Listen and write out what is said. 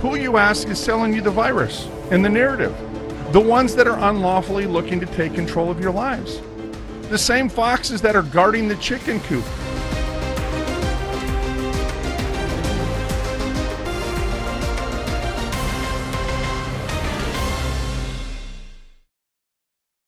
Who you ask is selling you the virus and the narrative? The ones that are unlawfully looking to take control of your lives. The same foxes that are guarding the chicken coop